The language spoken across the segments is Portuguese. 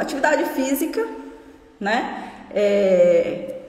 Atividade física, né? É,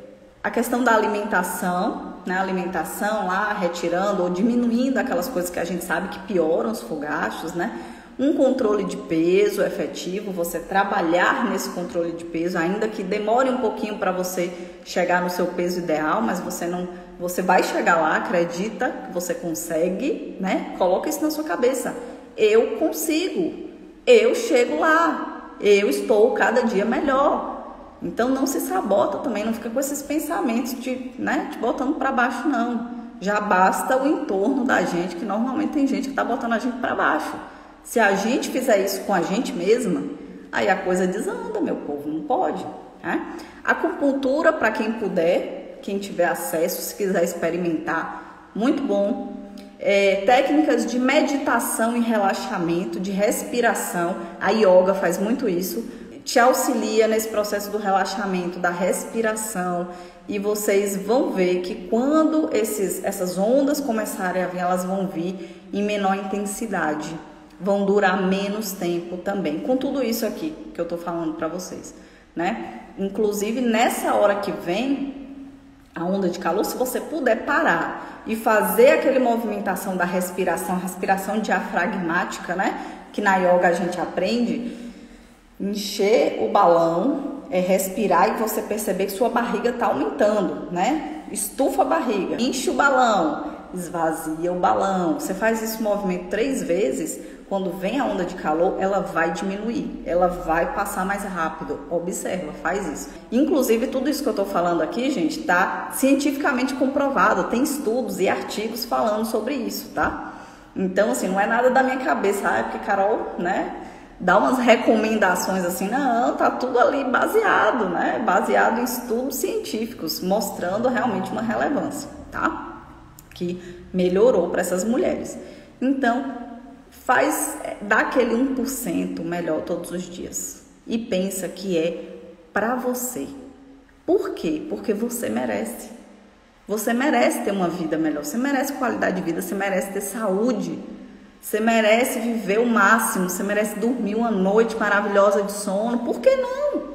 a questão da alimentação, né? Alimentação lá, retirando ou diminuindo aquelas coisas que a gente sabe que pioram os fogachos, né? Um controle de peso efetivo, você trabalhar nesse controle de peso, ainda que demore um pouquinho para você chegar no seu peso ideal, mas você não, você vai chegar lá, acredita que você consegue, né? Coloca isso na sua cabeça. Eu consigo. Eu chego lá. Eu estou cada dia melhor. Então não se sabota também, não fica com esses pensamentos de, né, te botando para baixo não. Já basta o entorno da gente, que normalmente tem gente que está botando a gente para baixo. Se a gente fizer isso com a gente mesma, aí a coisa desanda, meu povo, não pode. Né? Acupuntura, para quem puder, quem tiver acesso, se quiser experimentar, muito bom. É, técnicas de meditação e relaxamento, de respiração, a yoga faz muito isso te auxilia nesse processo do relaxamento, da respiração, e vocês vão ver que quando esses, essas ondas começarem a vir, elas vão vir em menor intensidade, vão durar menos tempo também. Com tudo isso aqui que eu tô falando para vocês, né? Inclusive nessa hora que vem a onda de calor, se você puder parar e fazer aquele movimentação da respiração, respiração diafragmática, né? Que na yoga a gente aprende, encher o balão, é respirar e você perceber que sua barriga está aumentando, né? Estufa a barriga, enche o balão, esvazia o balão. Você faz esse movimento três vezes, quando vem a onda de calor, ela vai diminuir, ela vai passar mais rápido. Observa, faz isso. Inclusive, tudo isso que eu estou falando aqui, gente, está cientificamente comprovado. Tem estudos e artigos falando sobre isso, tá? Então, assim, não é nada da minha cabeça, ah, é porque Carol, né? dá umas recomendações assim, não, tá tudo ali baseado, né? Baseado em estudos científicos, mostrando realmente uma relevância, tá? Que melhorou para essas mulheres. Então, faz dá aquele 1% melhor todos os dias e pensa que é para você. Por quê? Porque você merece. Você merece ter uma vida melhor, você merece qualidade de vida, você merece ter saúde. Você merece viver o máximo, você merece dormir uma noite maravilhosa de sono. Por que não?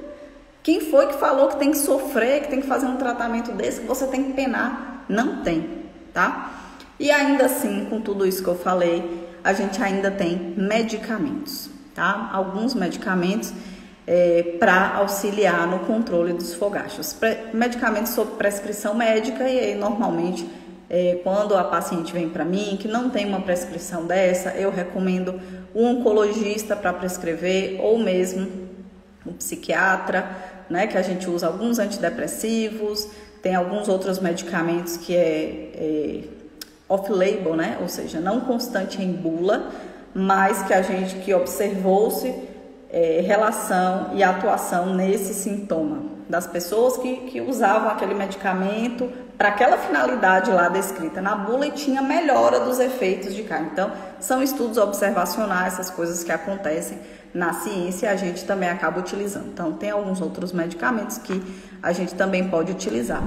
Quem foi que falou que tem que sofrer, que tem que fazer um tratamento desse, que você tem que penar? Não tem, tá? E ainda assim, com tudo isso que eu falei, a gente ainda tem medicamentos, tá? Alguns medicamentos é, para auxiliar no controle dos fogachos. Pre medicamentos sob prescrição médica e aí normalmente é, quando a paciente vem para mim que não tem uma prescrição dessa, eu recomendo um oncologista para prescrever ou mesmo um psiquiatra, né, que a gente usa alguns antidepressivos, tem alguns outros medicamentos que é, é off-label, né, ou seja, não constante em bula, mas que a gente que observou-se é, relação e atuação nesse sintoma das pessoas que, que usavam aquele medicamento para aquela finalidade lá descrita na bula e tinha melhora dos efeitos de carne. Então, são estudos observacionais, essas coisas que acontecem na ciência a gente também acaba utilizando. Então, tem alguns outros medicamentos que a gente também pode utilizar.